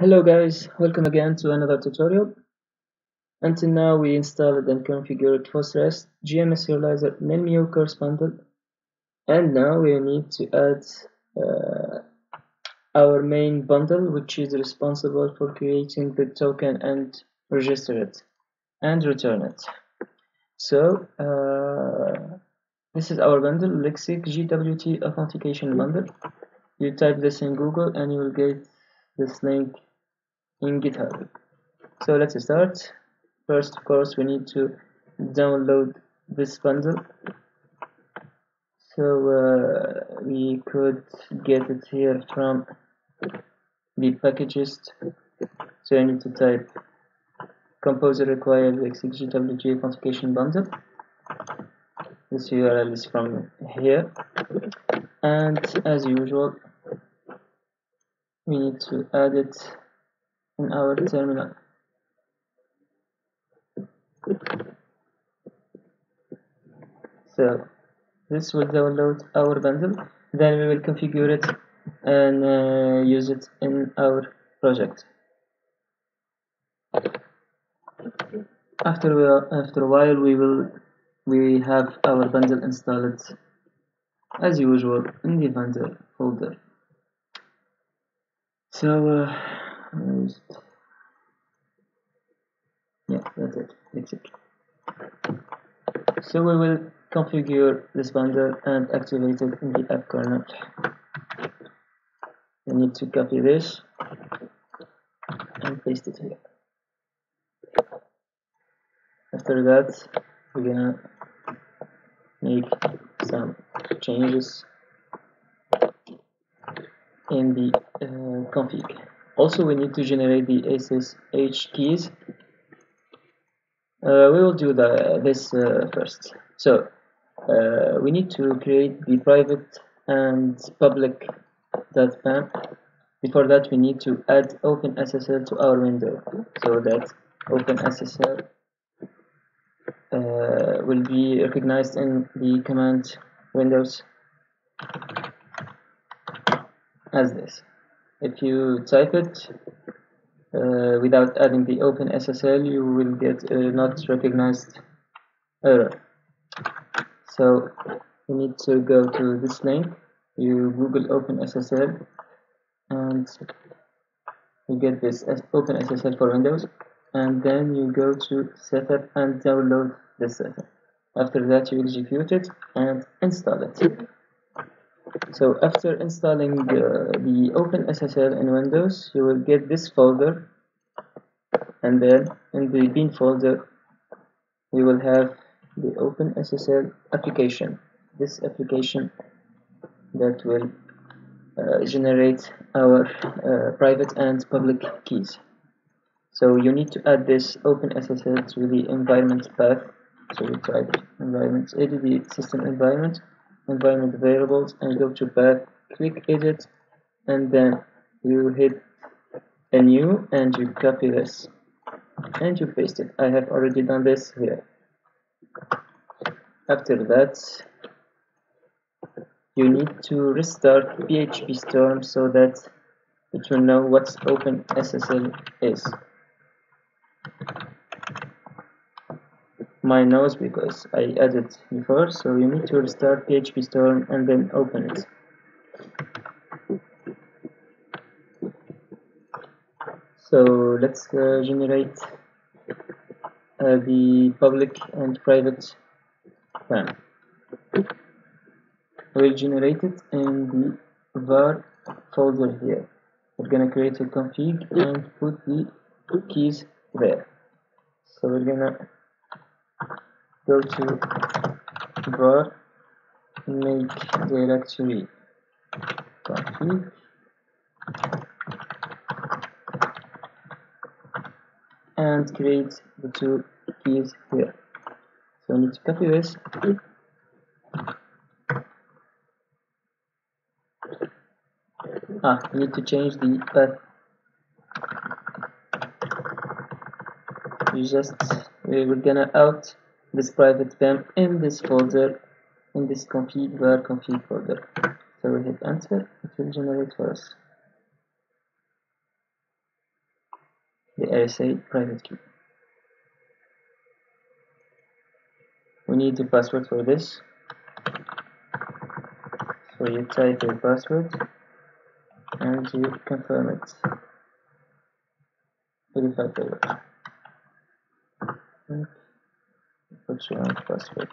Hello guys, welcome again to another tutorial. Until now we installed and configured FOSREST, JMS Serializer, Nelmio CORS bundle, and now we need to add uh, our main bundle which is responsible for creating the token and register it and return it. So uh, this is our bundle, Lexik JWT Authentication Bundle. You type this in Google and you will get this link in GitHub. So let's start. First, of course, we need to download this bundle. So uh, we could get it here from the packages. So I need to type composer required XGWG authentication bundle. This URL is from here. And as usual, we need to add it in our terminal. So this will download our bundle, then we will configure it and uh, use it in our project. After we, after a while, we will we have our bundle installed as usual in the bundle folder. So uh, yeah, that's it. That's it. So we will configure this bundle and activate it in the app kernel. I need to copy this and paste it here. After that, we're gonna make some changes in the uh, config. Also, we need to generate the SSH keys. Uh, we will do the, this uh, first. So, uh, we need to create the private and public .pem. Before that, we need to add OpenSSL to our window so that OpenSSL uh, will be recognized in the command windows as this. If you type it uh, without adding the OpenSSL, you will get a not recognized error. So you need to go to this link, you Google OpenSSL, and you get this OpenSSL for Windows, and then you go to Setup and download the setup. After that, you execute it and install it. So after installing uh, the OpenSSL in Windows, you will get this folder and then in the bin folder we will have the OpenSSL application. This application that will uh, generate our uh, private and public keys. So you need to add this OpenSSL to the environment path. So we type environment, edit the system environment environment variables and go to path click edit and then you hit a new and you copy this. And you paste it. I have already done this here. After that you need to restart PHP Storm so that it will know what OpenSSL is my nose because I added before so you need to restart PHP Storm and then open it. So let's uh, generate uh, the public and private plan. We'll generate it in the var folder here. We're gonna create a config and put the keys there. So we're gonna go to var make directory. Config and create the two keys here. So I need to copy this. Ah I need to change the path you just we're gonna out this private PEM in this folder in this config var config folder so we hit enter it will generate for us the RSA private key. We need the password for this. So you type your password and you confirm it. Password. And put own password.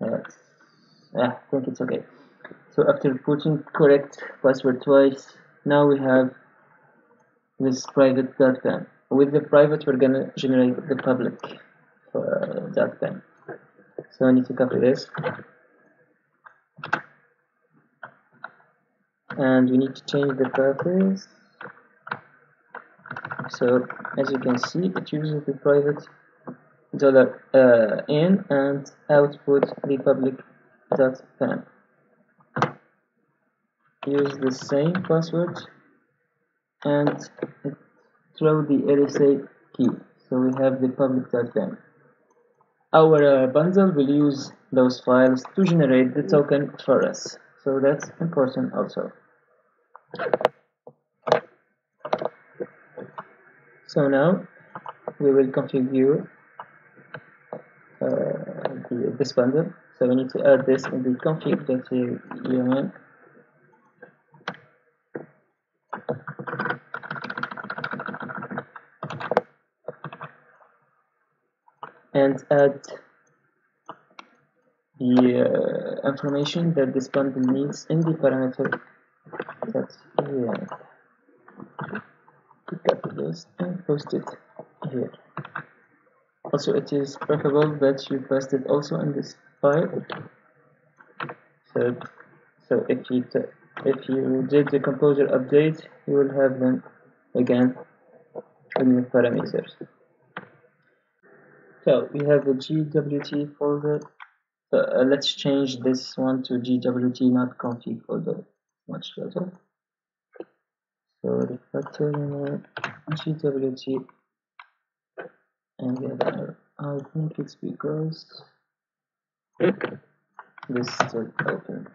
Yes. Yeah, I think it's okay. So after putting correct password twice, now we have this private .pem. With the private, we're gonna generate the public uh, .pem. So I need to copy this. And we need to change the purpose. So as you can see, it uses the private dollar uh, in and output the public dot. Use the same password and throw the RSA key. So we have the public dot pem. Our uh, bundle will use those files to generate the token for us. So that's important also. So now we will configure uh, the, this bundle. So we need to add this in the config.yml and add the uh, information that this bundle needs in the parameter that yeah. Copy this and post it here. Also it is preferable that you paste it also in this file. So so if you if you did the composer update you will have them again in the parameters. So we have the jwt folder. Uh, let's change this one to jwt not config folder. Much better so refactor jwt and we have error I think it's because this is open.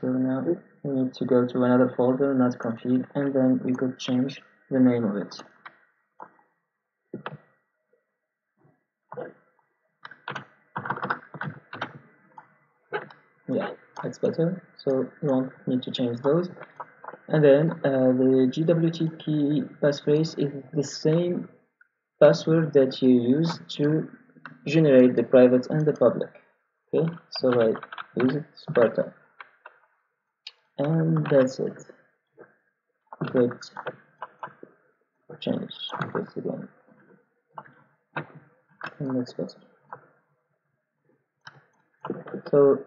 So now we need to go to another folder not config and then we could change the name of it. Yeah that's better. So you won't need to change those and then uh, the jwt key passphrase is the same password that you use to generate the private and the public. Okay so I use it Sparta. And that's it. Good. Change. This again and that's better so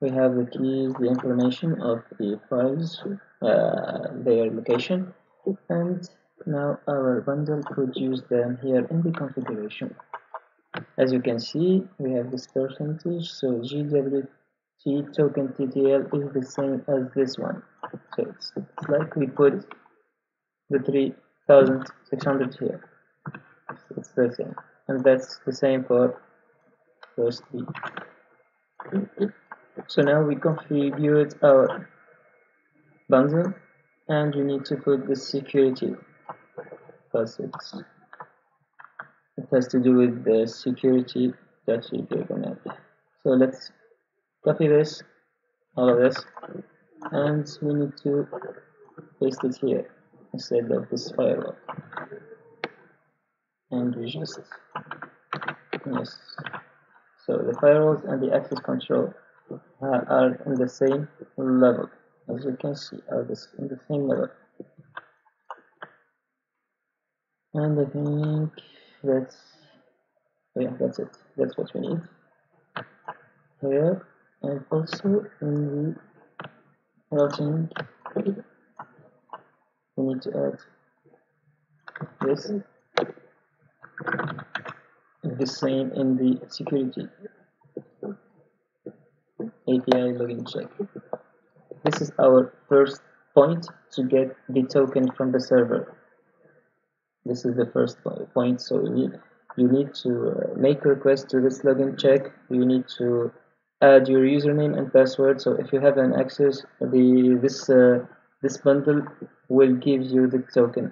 we have the keys, the information of the files, uh, their location, and now our bundle could use them here in the configuration. As you can see, we have this percentage, so JWT token TTL is the same as this one. So it's, it's like we put the 3600 here. It's the same. And that's the same for those three so now we configured our bundle and we need to put the security because it has to do with the security that we given so let's copy this all of this and we need to paste it here instead of this firewall. And we just yes. So the firewalls and the access control uh, are in the same level. As you can see are this in the same level. And I think that's yeah that's it. That's what we need. Here and also in the routing we need to add this. The same in the security API login check. This is our first point to get the token from the server. This is the first point, so you need, you need to uh, make a request to this login check. You need to add your username and password so if you have an access the this uh, this bundle will give you the token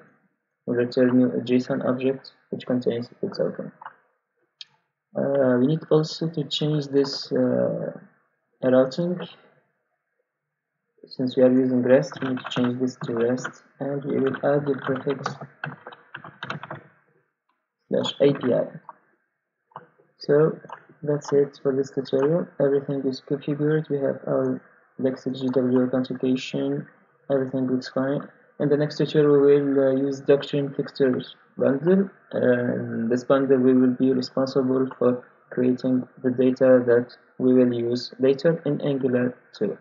will return you a JSON object which contains the token uh, we need also to change this uh, routing since we are using REST we need to change this to REST and we will add the prefix slash API so that's it for this tutorial. Everything is configured we have our Lexik JWT authentication everything looks fine. In the next tutorial we will uh, use doctrine fixture bundle and this bundle we will be responsible for creating the data that we will use later in Angular 2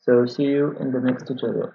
so see you in the next tutorial